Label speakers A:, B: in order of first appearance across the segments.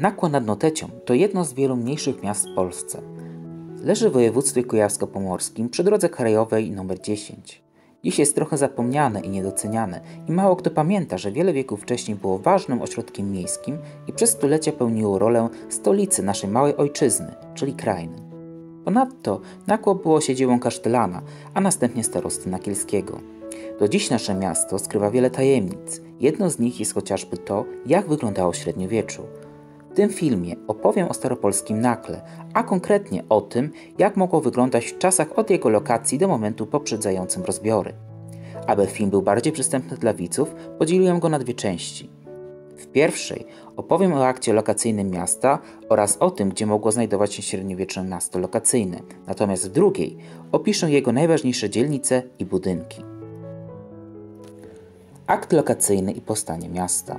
A: Nakła nad Notecią to jedno z wielu mniejszych miast w Polsce. Leży w województwie kujawsko-pomorskim przy drodze krajowej nr 10. Dziś jest trochę zapomniane i niedoceniane i mało kto pamięta, że wiele wieków wcześniej było ważnym ośrodkiem miejskim i przez stulecia pełniło rolę stolicy naszej małej ojczyzny, czyli krainy. Ponadto Nakło było siedzibą kasztelana, a następnie starosty Nakielskiego. Do dziś nasze miasto skrywa wiele tajemnic. Jedno z nich jest chociażby to, jak wyglądało średniowieczu. W tym filmie opowiem o staropolskim nakle, a konkretnie o tym, jak mogło wyglądać w czasach od jego lokacji do momentu poprzedzającym rozbiory. Aby film był bardziej przystępny dla widzów, podzieliłem go na dwie części. W pierwszej opowiem o akcie lokacyjnym miasta oraz o tym, gdzie mogło znajdować się średniowieczne miasto lokacyjne, natomiast w drugiej opiszę jego najważniejsze dzielnice i budynki. Akt lokacyjny i powstanie miasta.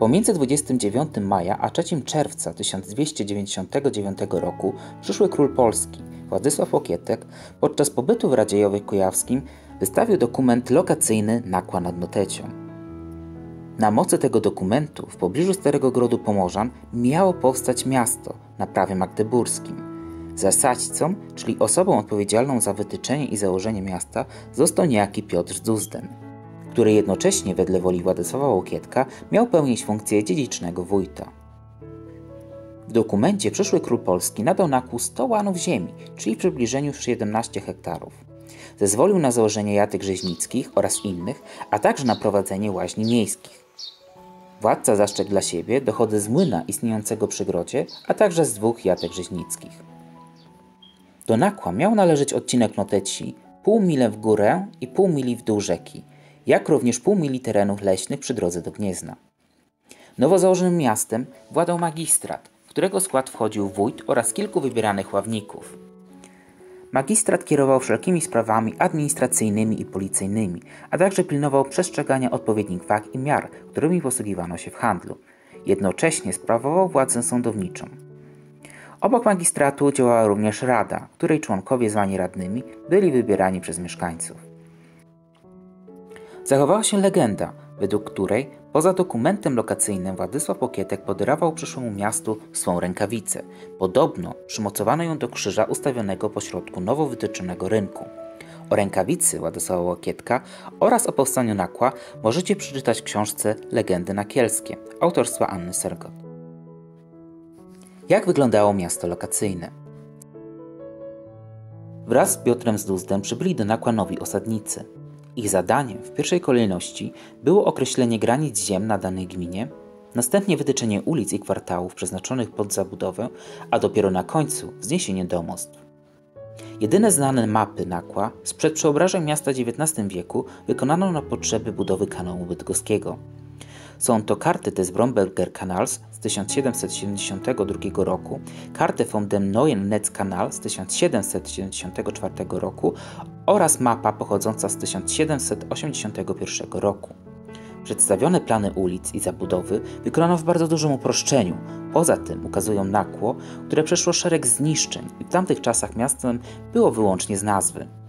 A: Pomiędzy 29 maja a 3 czerwca 1299 roku przyszły król Polski, Władysław Okietek, podczas pobytu w Radziejowie Kujawskim wystawił dokument lokacyjny Nakła nad Notecią. Na mocy tego dokumentu w pobliżu Starego Grodu Pomorzan miało powstać miasto na prawie magdeburskim. Zasadźcą, czyli osobą odpowiedzialną za wytyczenie i założenie miasta, został niejaki Piotr Zduzden który jednocześnie wedle woli Władysława Łokietka miał pełnić funkcję dziedzicznego wójta. W dokumencie przyszły król Polski nadał Nakłu 100 łanów ziemi, czyli w przybliżeniu 17 hektarów. Zezwolił na założenie jatek rzeźnickich oraz innych, a także na prowadzenie łaźni miejskich. Władca zastrzegł dla siebie dochody z młyna istniejącego przy grodzie, a także z dwóch jatek rzeźnickich. Do Nakła miał należeć odcinek Noteci pół mile w górę i pół mili w dół rzeki, jak również pół mili terenów leśnych przy drodze do Gniezna. Nowo założonym miastem władał magistrat, w którego skład wchodził wójt oraz kilku wybieranych ławników. Magistrat kierował wszelkimi sprawami administracyjnymi i policyjnymi, a także pilnował przestrzegania odpowiednich wag i miar, którymi posługiwano się w handlu. Jednocześnie sprawował władzę sądowniczą. Obok magistratu działała również rada, której członkowie zwani radnymi byli wybierani przez mieszkańców. Zachowała się legenda, według której poza dokumentem lokacyjnym Władysław Okietek podarował przyszłemu miastu swą rękawicę. Podobno przymocowano ją do krzyża ustawionego pośrodku nowo wytyczonego rynku. O rękawicy Władysława Łokietka oraz o powstaniu Nakła możecie przeczytać w książce Legendy Nakielskie autorstwa Anny Sergot. Jak wyglądało miasto lokacyjne? Wraz z Piotrem Zduzdem przybyli do Nakła nowi osadnicy. Ich zadaniem w pierwszej kolejności było określenie granic ziem na danej gminie, następnie wytyczenie ulic i kwartałów przeznaczonych pod zabudowę, a dopiero na końcu wzniesienie domostw. Jedyne znane mapy Nakła sprzed przeobrażeń miasta XIX wieku wykonano na potrzeby budowy kanału bydgoskiego. Są to karty des Bromberger Kanals z 1772 roku, karty von dem Neuen Netzkanal z 1774 roku oraz mapa pochodząca z 1781 roku. Przedstawione plany ulic i zabudowy wykonano w bardzo dużym uproszczeniu. Poza tym ukazują nakło, które przeszło szereg zniszczeń i w tamtych czasach miastem było wyłącznie z nazwy.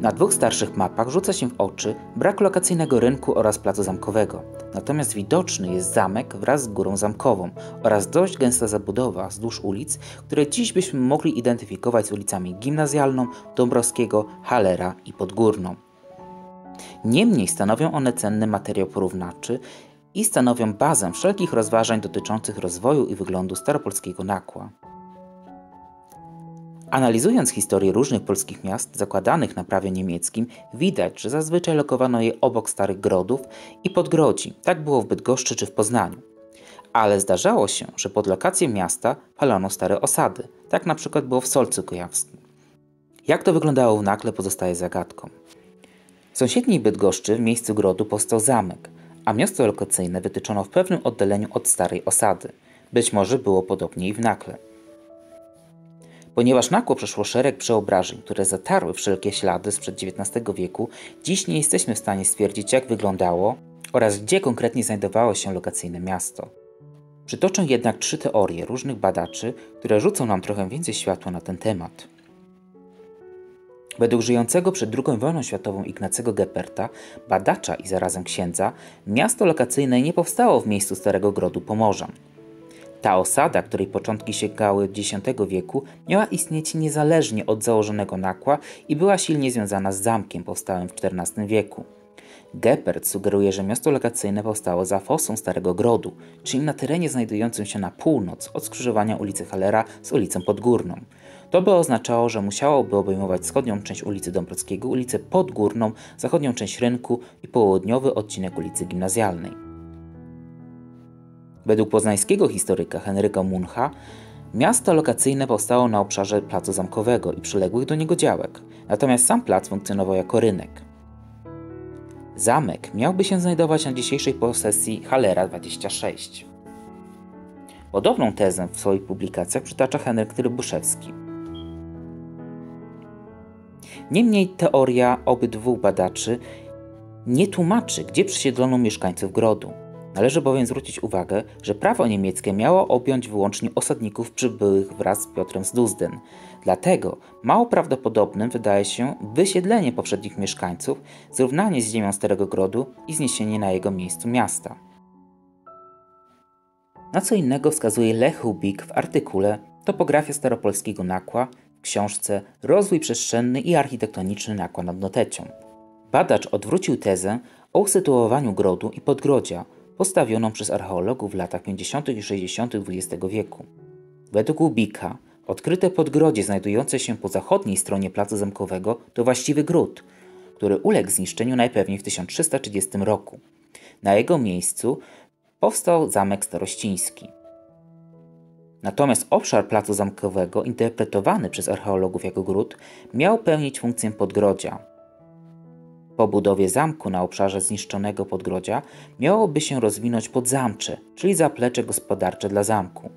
A: Na dwóch starszych mapach rzuca się w oczy brak lokacyjnego rynku oraz placu zamkowego. Natomiast widoczny jest zamek wraz z górą zamkową oraz dość gęsta zabudowa wzdłuż ulic, które dziś byśmy mogli identyfikować z ulicami Gimnazjalną, Dąbrowskiego, Halera i Podgórną. Niemniej stanowią one cenny materiał porównawczy i stanowią bazę wszelkich rozważań dotyczących rozwoju i wyglądu staropolskiego nakła. Analizując historię różnych polskich miast zakładanych na prawie niemieckim, widać, że zazwyczaj lokowano je obok starych grodów i podgrodzi. Tak było w Bydgoszczy czy w Poznaniu. Ale zdarzało się, że pod lokację miasta palono stare osady. Tak na przykład było w Solcu Kujawskim. Jak to wyglądało w Nakle pozostaje zagadką. W sąsiedniej Bydgoszczy w miejscu grodu powstał zamek, a miasto lokacyjne wytyczono w pewnym oddaleniu od starej osady. Być może było podobnie i w Nakle. Ponieważ nakło przeszło szereg przeobrażeń, które zatarły wszelkie ślady sprzed XIX wieku, dziś nie jesteśmy w stanie stwierdzić, jak wyglądało oraz gdzie konkretnie znajdowało się lokacyjne miasto. Przytoczę jednak trzy teorie różnych badaczy, które rzucą nam trochę więcej światła na ten temat. Według żyjącego przed II wojną światową Ignacego Geperta, badacza i zarazem księdza, miasto lokacyjne nie powstało w miejscu Starego Grodu Pomorzan. Ta osada, której początki sięgały X wieku, miała istnieć niezależnie od założonego nakła i była silnie związana z zamkiem powstałym w XIV wieku. Geppert sugeruje, że miasto lokacyjne powstało za fosą Starego Grodu, czyli na terenie znajdującym się na północ od skrzyżowania ulicy Halera z ulicą Podgórną. To by oznaczało, że musiałoby obejmować wschodnią część ulicy Dąbrowskiego, ulicę Podgórną, zachodnią część rynku i południowy odcinek ulicy Gimnazjalnej. Według poznańskiego historyka Henryka Muncha miasto lokacyjne powstało na obszarze placu zamkowego i przyległych do niego działek, natomiast sam plac funkcjonował jako rynek. Zamek miałby się znajdować na dzisiejszej posesji Halera 26. Podobną tezę w swoich publikacjach przytacza Henryk Trybuszewski. Niemniej teoria obydwu badaczy nie tłumaczy, gdzie przesiedlono mieszkańców grodu. Należy bowiem zwrócić uwagę, że prawo niemieckie miało objąć wyłącznie osadników przybyłych wraz z Piotrem z Duzden. Dlatego mało prawdopodobnym wydaje się wysiedlenie poprzednich mieszkańców, zrównanie z ziemią Starego Grodu i zniesienie na jego miejscu miasta. Na co innego wskazuje Lech Hubik w artykule Topografia staropolskiego nakła w książce Rozwój przestrzenny i architektoniczny nakła nad Notecią. Badacz odwrócił tezę o usytuowaniu grodu i podgrodzia postawioną przez archeologów w latach 50. i 60. XX wieku. Według Ubika odkryte podgrodzie znajdujące się po zachodniej stronie placu zamkowego to właściwy gród, który uległ zniszczeniu najpewniej w 1330 roku. Na jego miejscu powstał zamek starościński. Natomiast obszar placu zamkowego, interpretowany przez archeologów jako gród, miał pełnić funkcję podgrodzia, po budowie zamku na obszarze zniszczonego podgrodzia miałoby się rozwinąć podzamcze, czyli zaplecze gospodarcze dla zamku.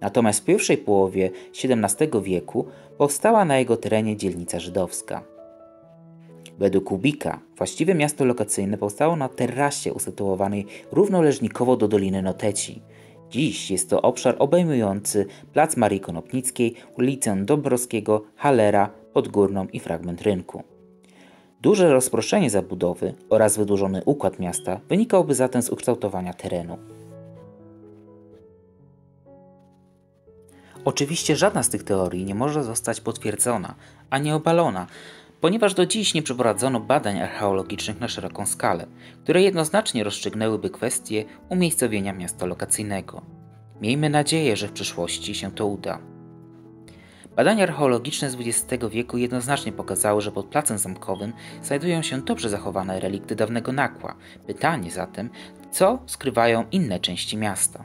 A: Natomiast w pierwszej połowie XVII wieku powstała na jego terenie dzielnica żydowska. Według Kubika właściwe miasto lokacyjne powstało na terasie usytuowanej równoleżnikowo do Doliny Noteci. Dziś jest to obszar obejmujący plac Marii Konopnickiej, ulicę Dąbrowskiego, Halera, Podgórną i fragment rynku. Duże rozproszenie zabudowy oraz wydłużony układ miasta wynikałby zatem z ukształtowania terenu. Oczywiście żadna z tych teorii nie może zostać potwierdzona ani obalona, ponieważ do dziś nie przeprowadzono badań archeologicznych na szeroką skalę, które jednoznacznie rozstrzygnęłyby kwestię umiejscowienia miasta lokacyjnego. Miejmy nadzieję, że w przyszłości się to uda. Badania archeologiczne z XX wieku jednoznacznie pokazały, że pod placem zamkowym znajdują się dobrze zachowane relikty dawnego nakła. Pytanie zatem, co skrywają inne części miasta?